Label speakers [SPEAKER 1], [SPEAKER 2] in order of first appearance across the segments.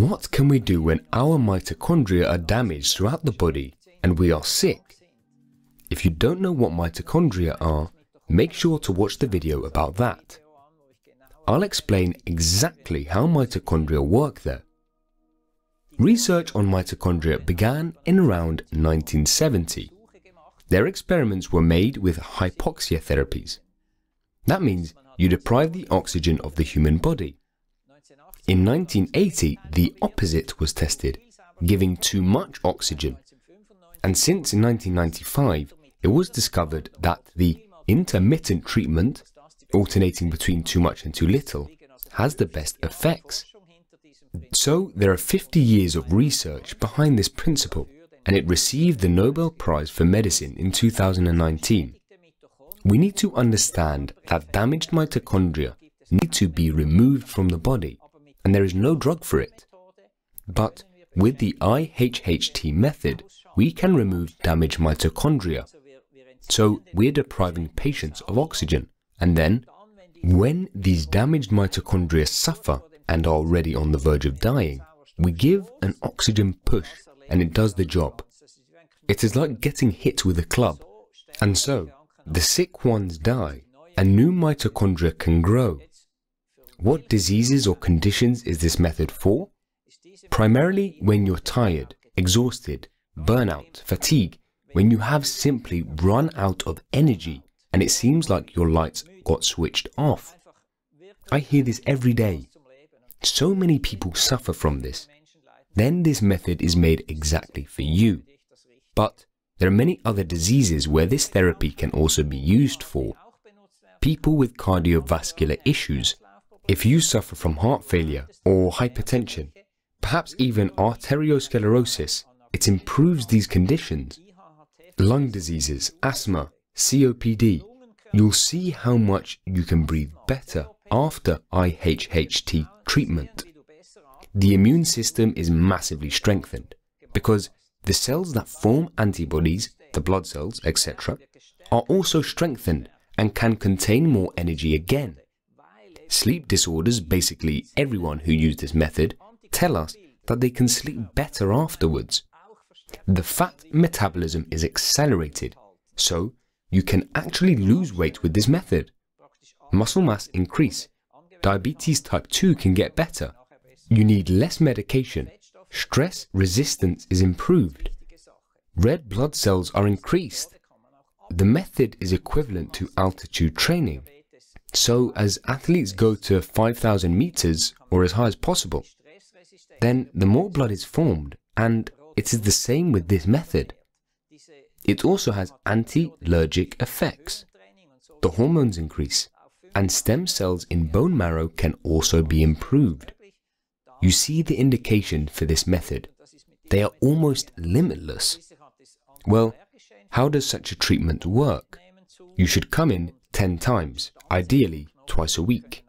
[SPEAKER 1] What can we do when our mitochondria are damaged throughout the body and we are sick? If you don't know what mitochondria are, make sure to watch the video about that. I'll explain exactly how mitochondria work there. Research on mitochondria began in around 1970. Their experiments were made with hypoxia therapies. That means you deprive the oxygen of the human body. In 1980, the opposite was tested, giving too much oxygen. And since 1995, it was discovered that the intermittent treatment, alternating between too much and too little, has the best effects. So there are 50 years of research behind this principle, and it received the Nobel Prize for Medicine in 2019. We need to understand that damaged mitochondria need to be removed from the body, and there is no drug for it. But with the IHHT method, we can remove damaged mitochondria. So we're depriving patients of oxygen, and then, when these damaged mitochondria suffer and are already on the verge of dying, we give an oxygen push and it does the job. It is like getting hit with a club. And so, the sick ones die and new mitochondria can grow. What diseases or conditions is this method for? Primarily when you're tired, exhausted, burnout, fatigue, when you have simply run out of energy and it seems like your lights got switched off. I hear this every day. So many people suffer from this. Then this method is made exactly for you. But there are many other diseases where this therapy can also be used for. People with cardiovascular issues, if you suffer from heart failure or hypertension, perhaps even arteriosclerosis, it improves these conditions. Lung diseases, asthma, COPD, you'll see how much you can breathe better after IHHT treatment. The immune system is massively strengthened because the cells that form antibodies, the blood cells, etc., are also strengthened and can contain more energy again. Sleep disorders, basically everyone who used this method, tell us that they can sleep better afterwards. The fat metabolism is accelerated, so you can actually lose weight with this method. Muscle mass increase. Diabetes type 2 can get better. You need less medication. Stress resistance is improved. Red blood cells are increased. The method is equivalent to altitude training. So as athletes go to 5,000 meters or as high as possible, then the more blood is formed and it is the same with this method. It also has anti-allergic effects. The hormones increase, and stem cells in bone marrow can also be improved. You see the indication for this method. They are almost limitless. Well, how does such a treatment work? You should come in 10 times, ideally twice a week.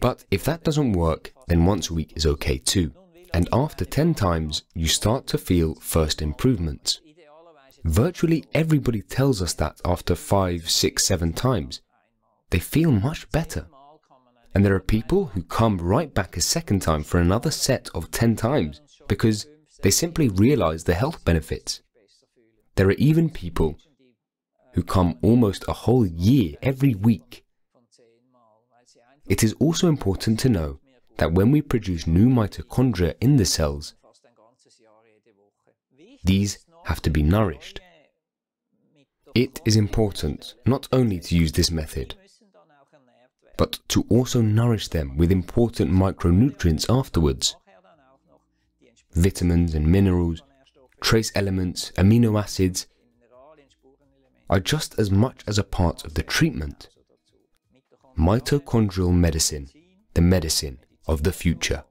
[SPEAKER 1] But if that doesn't work, then once a week is okay too. And after 10 times, you start to feel first improvements. Virtually everybody tells us that after 5, 6, 7 times. They feel much better. And there are people who come right back a second time for another set of 10 times because they simply realize the health benefits. There are even people who come almost a whole year every week it is also important to know that when we produce new mitochondria in the cells, these have to be nourished. It is important not only to use this method, but to also nourish them with important micronutrients afterwards. Vitamins and minerals, trace elements, amino acids are just as much as a part of the treatment. Mitochondrial medicine, the medicine of the future.